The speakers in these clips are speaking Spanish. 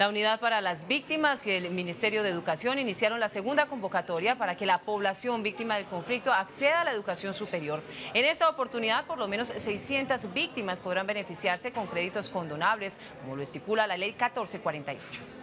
La Unidad para las Víctimas y el Ministerio de Educación iniciaron la segunda convocatoria para que la población víctima del conflicto acceda a la educación superior. En esta oportunidad, por lo menos 600 víctimas podrán beneficiarse con créditos condonables, como lo estipula la Ley 1448.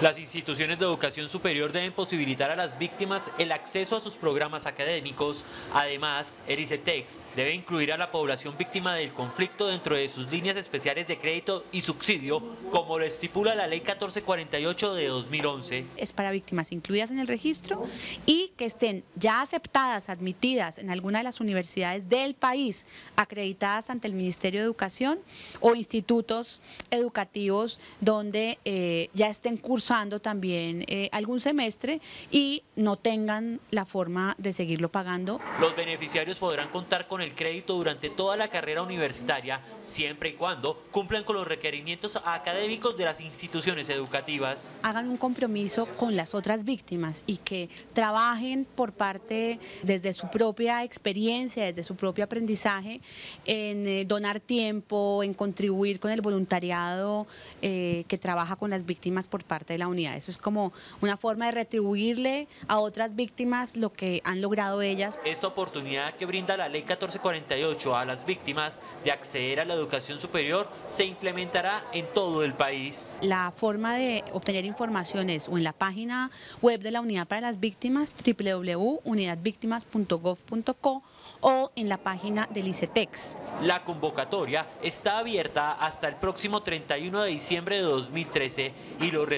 Las instituciones de educación superior deben posibilitar a las víctimas el acceso a sus programas académicos. Además, el ICETEX debe incluir a la población víctima del conflicto dentro de sus líneas especiales de crédito y subsidio, como lo estipula la Ley 1448 de 2011. Es para víctimas incluidas en el registro y que estén ya aceptadas, admitidas en alguna de las universidades del país, acreditadas ante el Ministerio de Educación o institutos educativos donde eh, ya estén cursando también eh, algún semestre y no tengan la forma de seguirlo pagando. Los beneficiarios podrán contar con el crédito durante toda la carrera universitaria, siempre y cuando cumplan con los requerimientos académicos de las instituciones educativas. Hagan un compromiso con las otras víctimas y que trabajen por parte, desde su propia experiencia, desde su propio aprendizaje, en eh, donar tiempo, en contribuir con el voluntariado eh, que trabaja con las víctimas por parte de la unidad. Eso es como una forma de retribuirle a otras víctimas lo que han logrado ellas. Esta oportunidad que brinda la Ley 1448 a las víctimas de acceder a la educación superior se implementará en todo el país. La forma de obtener información es o en la página web de la Unidad para las Víctimas, www.unidadvictimas.gov.co o en la página del ICETEX. La convocatoria está abierta hasta el próximo 31 de diciembre de 2013 y los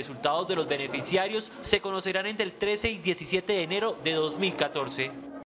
de los beneficiarios se conocerán entre el 13 y 17 de enero de 2014.